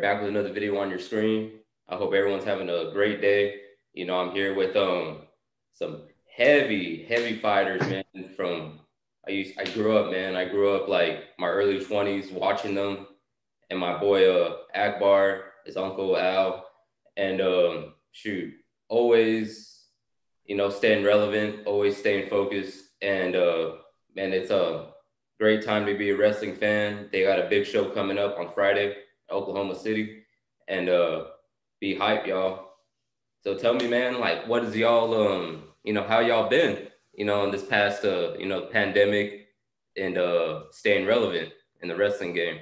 back with another video on your screen. I hope everyone's having a great day. You know, I'm here with um some heavy, heavy fighters, man. From I used I grew up, man. I grew up like my early 20s watching them. And my boy uh Akbar, his uncle Al, and um shoot, always, you know, staying relevant, always staying focused. And uh man, it's a great time to be a wrestling fan. They got a big show coming up on Friday, Oklahoma City. And uh be hype, y'all. So tell me, man, like what is y'all um, you know, how y'all been, you know, in this past uh, you know, pandemic and uh staying relevant in the wrestling game.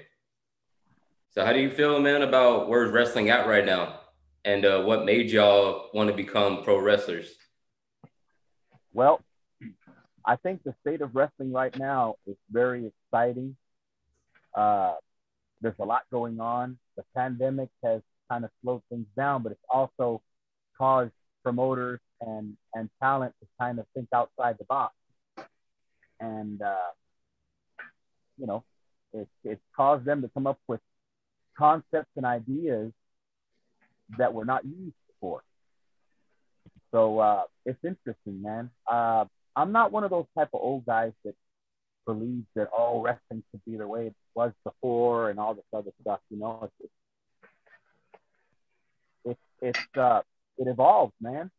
So how do you feel, man, about where's wrestling at right now? And uh, what made y'all want to become pro wrestlers? Well, I think the state of wrestling right now is very exciting. Uh, there's a lot going on. The pandemic has kind of slowed things down, but it's also caused promoters and and talent to kind of think outside the box. And uh, you know, it it's caused them to come up with concepts and ideas that were not used before. So uh, it's interesting, man. Uh, I'm not one of those type of old guys that believes that all wrestling should be the way it was before and all this other stuff. You know, it's it's it's uh, it evolves, man.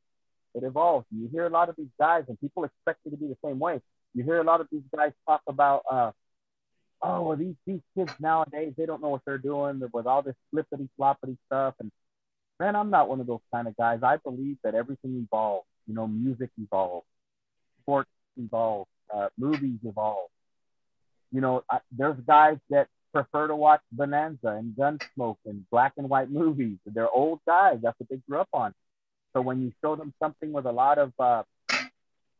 It evolves. You hear a lot of these guys, and people expect you to be the same way. You hear a lot of these guys talk about, uh, oh, well, these these kids nowadays they don't know what they're doing with all this flippity floppity stuff. And man, I'm not one of those kind of guys. I believe that everything evolves. You know, music evolves, sports evolve, uh, movies evolve. You know, I, there's guys that prefer to watch Bonanza and Gunsmoke and black and white movies. They're old guys. That's what they grew up on. So when you show them something with a lot of uh,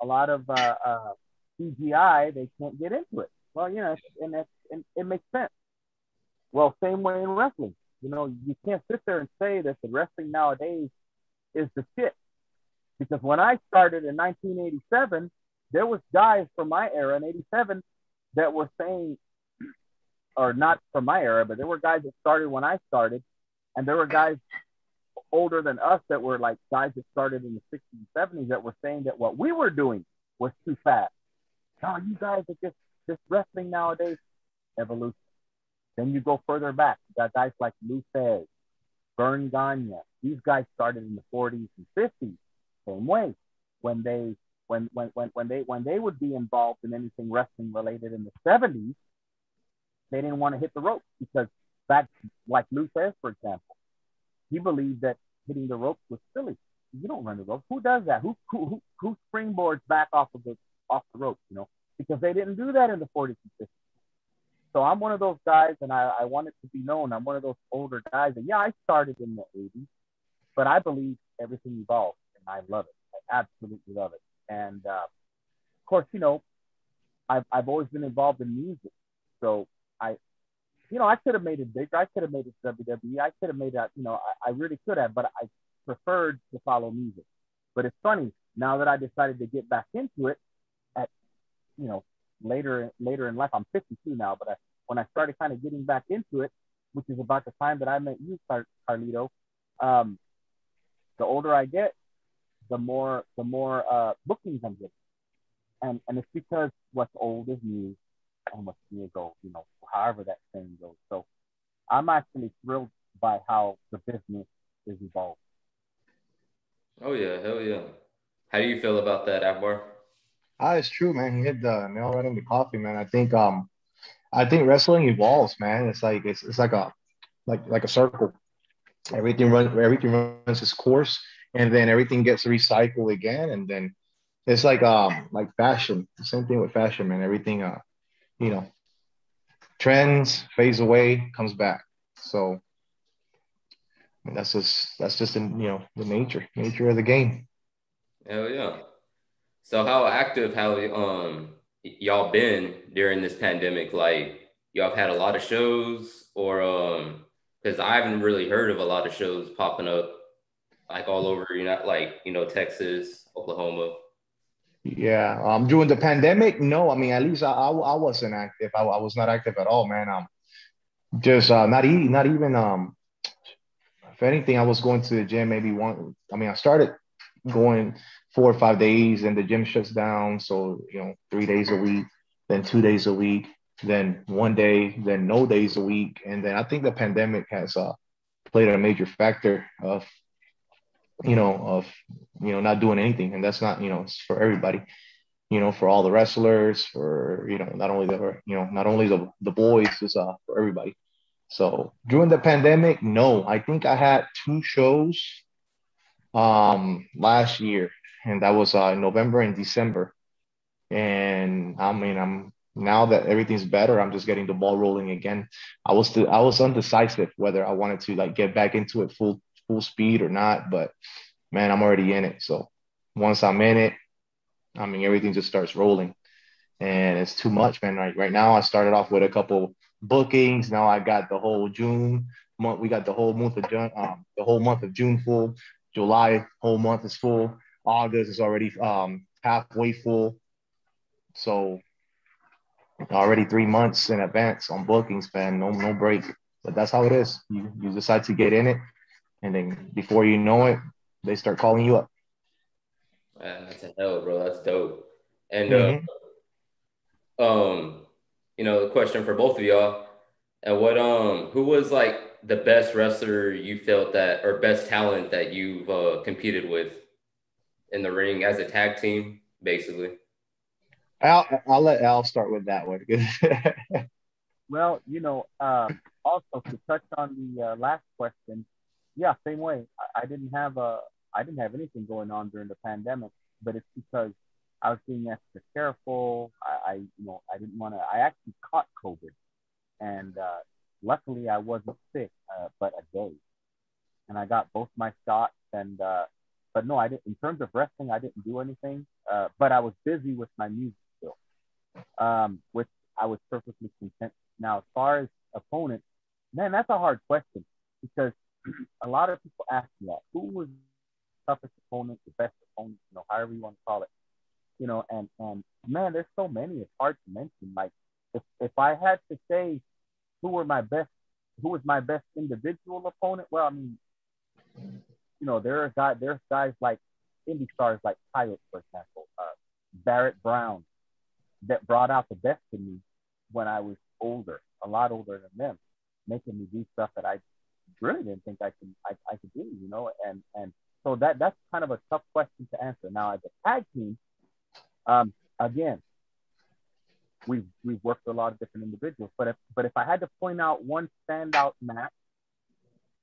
a lot of uh, uh, CGI, they can't get into it. Well, you know, and, it, and it makes sense. Well, same way in wrestling. You know, you can't sit there and say that the wrestling nowadays is the shit. Because when I started in 1987, there was guys from my era in 87 that were saying, or not from my era, but there were guys that started when I started, and there were guys older than us that were like guys that started in the 60s and 70s that were saying that what we were doing was too fast. Oh, you guys are just just wrestling nowadays. Evolution. Then you go further back. You got guys like Lou Thesz, Verne Gagne. These guys started in the 40s and 50s. Same way. When they when when when when they when they would be involved in anything wrestling related in the 70s, they didn't want to hit the ropes because back like Lou Thesz, for example, he believed that hitting the ropes was silly. You don't run the ropes. Who does that? Who who who, springboards back off of the off the ropes? You know, because they didn't do that in the 40s and 50s. So I'm one of those guys, and I, I want it to be known. I'm one of those older guys, and yeah, I started in the 80s, but I believe everything evolves, and I love it. I absolutely love it. And uh, of course, you know, I've I've always been involved in music, so I you know, I could have made it bigger. I could have made it WWE. I could have made that, you know, I, I really could have, but I preferred to follow music. But it's funny now that I decided to get back into it at, you know, later later in life. I'm 52 now, but I, when I started kind of getting back into it, which is about the time that I met you, Car- Carlito, um, the older I get, the more the more uh, bookings I'm getting, and and it's because what's old is new, and what's new goes. You know, however that thing goes. So I'm actually thrilled by how the business is evolving. Oh yeah, hell yeah. How do you feel about that, Akbar? Ah, it's true, man. You hit the nail right in the coffee, man. I think um I think wrestling evolves, man. It's like it's it's like a like like a circle. Everything runs everything runs its course and then everything gets recycled again and then it's like um like fashion. Same thing with fashion, man. Everything uh you know trends, fades away, comes back. So that's just that's just in you know the nature nature of the game. Hell yeah. So how active have um y'all been during this pandemic? Like y'all have had a lot of shows, or um because I haven't really heard of a lot of shows popping up like all over you know like you know Texas, Oklahoma. Yeah, um, during the pandemic, no. I mean, at least I, I, I wasn't active. I, I was not active at all, man. Um, just uh, not e- not even um, If anything, I was going to the gym maybe one. I mean, I started going four or five days, and the gym shuts down. So you know, three days a week, then two days a week, then one day, then no days a week, and then I think the pandemic has uh, played a major factor of you know of you know not doing anything, and that's not you know it's for everybody you know, for all the wrestlers, for you know, not only the you know, not only the the boys, it's uh for everybody. So during the pandemic, no, I think I had two shows um last year, and that was uh November and December. And I mean, I'm now that everything's better, I'm just getting the ball rolling again. I was still I was undecisive whether I wanted to like get back into it full full speed or not, but man, I'm already in it. So once I'm in it, I mean, everything just starts rolling, and it's too much, man. Right, right now, I started off with a couple bookings. Now I got the whole June month. We got the whole month of June, um, the whole month of June full. July whole month is full. August is already um, halfway full. So already three months in advance on bookings, man. No, no break. But that's how it is. You you decide to get in it, and then before you know it, they start calling you up. Man, that's a hell, bro. That's dope. And uh, mm-hmm. uh, um, you know, the question for both of y'all, and what um, who was like the best wrestler you felt that, or best talent that you've uh, competed with in the ring as a tag team, basically? Al, I'll let Al start with that one. well, you know, uh, also to touch on the uh, last question, yeah, same way. I, I didn't have a I didn't have anything going on during the pandemic, but it's because I was being extra careful. I, I you know, I didn't want to. I actually caught COVID, and uh, luckily I wasn't sick, uh, but a day, and I got both my shots. And uh, but no, I didn't. In terms of wrestling, I didn't do anything, uh, but I was busy with my music still, um, which I was perfectly content. Now, as far as opponents, man, that's a hard question because a lot of people ask me that. Who was the toughest opponent, the best opponent, you know, however you want to call it. You know, and and man, there's so many. It's hard to mention. Like if if I had to say who were my best, who was my best individual opponent, well, I mean, you know, there are guys, there's guys like indie stars like Pilot, for example, uh, Barrett Brown, that brought out the best in me when I was older, a lot older than them, making me do stuff that I really didn't think I could I, I could do, you know, and and so that that's kind of a tough question to answer. Now, as a tag team, um, again, we've we've worked with a lot of different individuals. But if but if I had to point out one standout match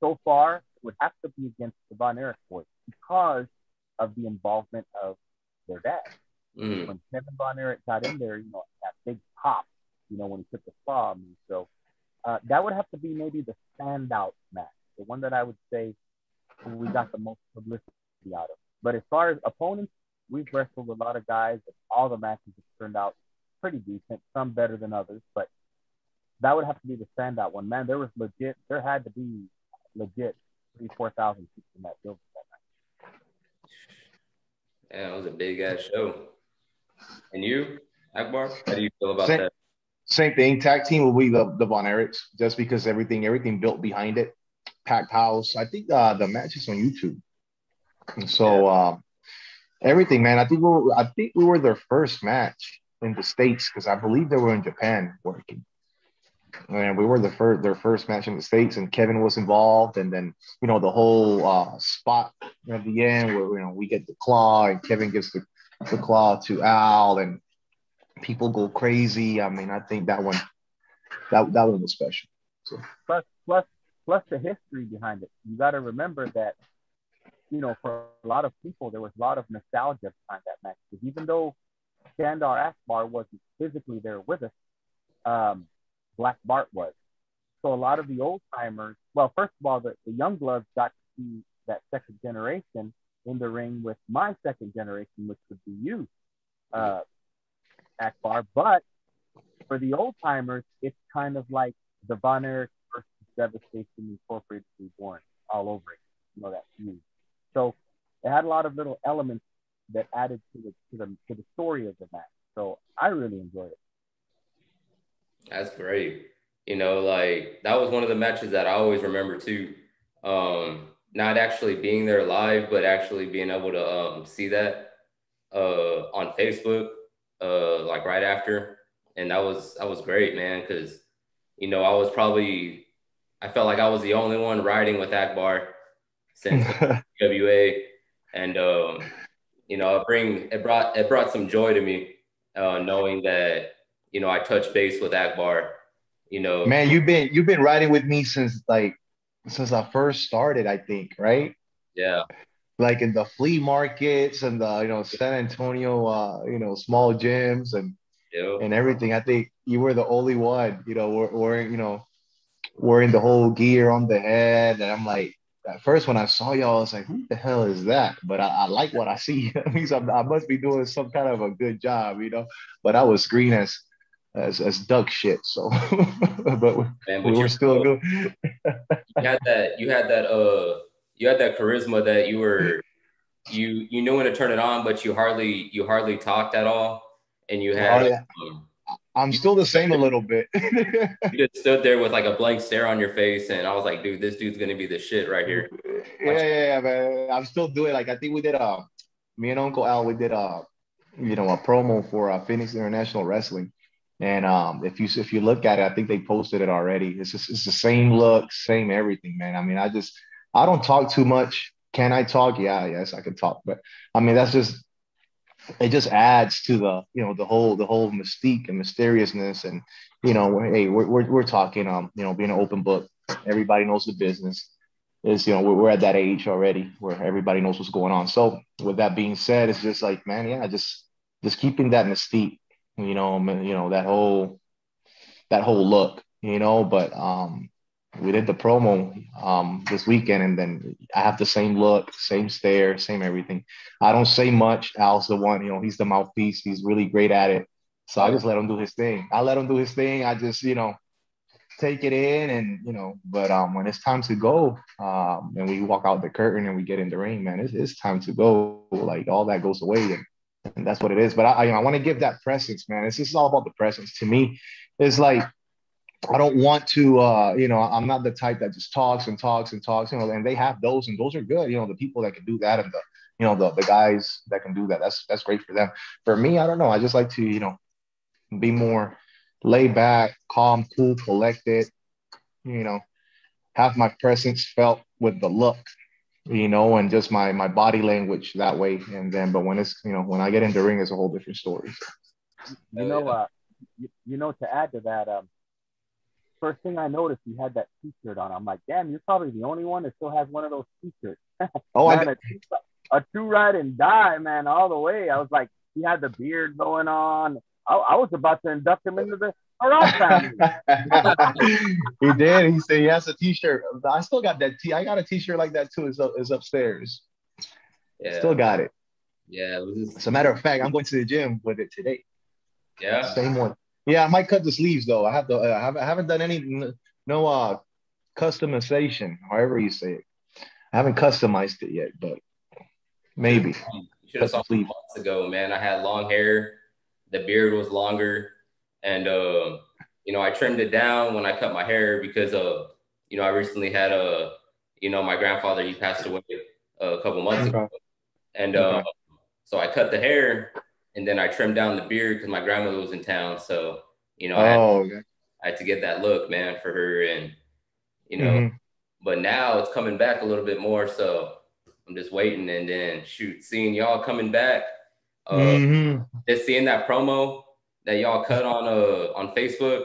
so far, it would have to be against the Von Erich boys because of the involvement of their dad. Mm. When Kevin Von Erich got in there, you know, that big pop, you know, when he took the claw. I mean, so uh, that would have to be maybe the standout match, the one that I would say we got the most publicity out of. But as far as opponents, we've wrestled a lot of guys. And all the matches have turned out pretty decent, some better than others. But that would have to be the standout one. Man, there was legit. There had to be legit three, four thousand people in that building that night. Yeah, it was a big ass show. And you, Akbar, how do you feel about same, that? Same thing. Tag team will be the, the Von Erichs, just because everything everything built behind it packed house. I think uh, the match is on YouTube. so yeah. um, everything, man. I think we were, I think we were their first match in the states because I believe they were in Japan working. And we were the first their first match in the states, and Kevin was involved, and then you know the whole uh, spot at the end where you know we get the claw, and Kevin gives the, the claw to Al, and people go crazy. I mean, I think that one that that one was special. So. Plus, plus plus the history behind it. You got to remember that, you know, for a lot of people, there was a lot of nostalgia behind that match. Because even though Skandor Akbar wasn't physically there with us, um, Black Bart was. So a lot of the old timers, well, first of all, the, the young bloods got to see that second generation in the ring with my second generation, which would be you, uh, Akbar. But for the old timers, it's kind of like the Von Erich Devastation Incorporated Reborn all over it. You know that feud. So it had a lot of little elements that added to the to the to the story of the match. So I really enjoyed it. That's great. You know, like that was one of the matches that I always remember too. Um, not actually being there live, but actually being able to um, see that uh, on Facebook, uh, like right after, and that was that was great, man. Because you know I was probably I felt like I was the only one riding with Akbar since WA, and um, you know it bring it brought it brought some joy to me uh, knowing that you know I touched base with Akbar. You know, man, you've been you've been riding with me since like since I first started, I think, right? Yeah. Like in the flea markets and the you know San Antonio uh you know small gyms and yeah. and everything. I think you were the only one, you know, wearing you know wearing the whole gear on the head, and I'm like, at first when I saw y'all, I was like, who the hell is that? But I, I like what I see. I mean, I must be doing some kind of a good job, you know. But I was green as as as duck shit. So, but, Man, but we were still good. you had that. You had that. Uh, you had that charisma that you were. You you knew when to turn it on, but you hardly you hardly talked at all, and you had. Oh, yeah. um, I'm still the same a little bit. you just stood there with like a blank stare on your face, and I was like, dude, this dude's gonna be the shit right here. Yeah, yeah, yeah, man. I'm still doing like I think we did uh me and Uncle Al, we did uh you know a promo for uh, Phoenix International Wrestling and um, if you if you look at it, I think they posted it already. It's just, it's the same look, same everything, man. I mean, I just I don't talk too much. Can I talk? Yeah, yes, I can talk. But I mean, that's just it. Just adds to the you know the whole the whole mystique and mysteriousness, and you know, hey, we're we're, we're talking um you know being an open book. Everybody knows the business. Is you know we're, we're at that age already where everybody knows what's going on. So with that being said, it's just like man, yeah, just just keeping that mystique you know, you know that whole that whole look, you know. But um, we did the promo um this weekend, and then I have the same look, same stare, same everything. I don't say much. Al's the one, you know, he's the mouthpiece. He's really great at it. So I just let him do his thing. I let him do his thing. I just, you know, take it in and you know but um when it's time to go um and we walk out the curtain and we get in the ring man it's, it's time to go like all that goes away and and that's what it is. But I, I, I want to give that presence, man. It's just all about the presence. To me, it's like I don't want to, uh, you know, I'm not the type that just talks and talks and talks, you know. And they have those, and those are good. You know, the people that can do that, and the, you know, the the guys that can do that. That's that's great for them. For me, I don't know. I just like to, you know, be more laid back, calm, cool, collected. You know, have my presence felt with the look you know, and just my my body language that way. And then, but when it's you know when I get in the ring, it's a whole different story. You know, uh, you, you know, to add to that, um, first thing I noticed, you had that T-shirt on. I'm like, damn, you're probably the only one that still has one of those T-shirts. Oh, man, I a, a true ride and die, man, all the way. I was like, he had the beard going on. I, I was about to induct him into the Haram family. he did. He said he has a T-shirt. I still got that T. I got a T-shirt like that too. It's, up, it's upstairs. Yeah. Still got it. Yeah. It As a matter of fact, I'm going to the gym with it today. Yeah. Same one. Yeah, I might cut the sleeves though. I have to. Uh, I, haven't, I haven't done any no uh customization, however you say it. I haven't customized it yet, but maybe. You should have saw months ago, man. I had long hair. The beard was longer and uh, you know I trimmed it down when I cut my hair because of you know I recently had a you know my grandfather he passed away a couple months ago, and uh, so I cut the hair and then I trimmed down the beard because my grandmother was in town, so you know I had, oh, okay. I had to get that look, man, for her, and you know, mm-hmm. but now it's coming back a little bit more, so I'm just waiting, and then shoot, seeing y'all coming back, uh, mm-hmm. just seeing that promo that y'all cut on uh on Facebook,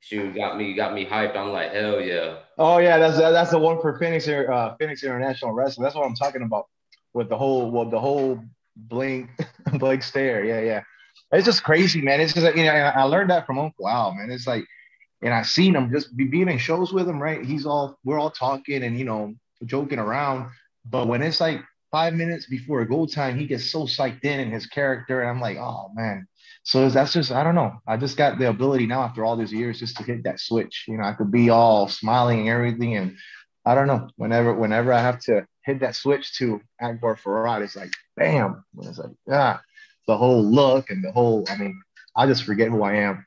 shoot, got me got me hyped. I'm like, hell yeah. Oh yeah, that's that's the one for Phoenix uh Phoenix International Wrestling. That's what I'm talking about with the whole well the whole blink blink stare. Yeah, yeah. It's just crazy, man. It's just you know I learned that from Uncle Al, man. It's like, and I've seen him just be being in shows with him, right? He's all we're all talking and you know joking around, but when it's like five minutes before go time, he gets so psyched in in his character, and I'm like, oh man, so that's just I don't know. I just got the ability now after all these years just to hit that switch. You know, I could be all smiling and everything, and I don't know. Whenever whenever I have to hit that switch to Akbar Farat, it's like bam. It's like ah, the whole look and the whole. I mean, I just forget who I am.